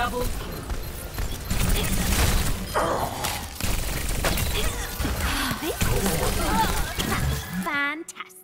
Double Fantastic.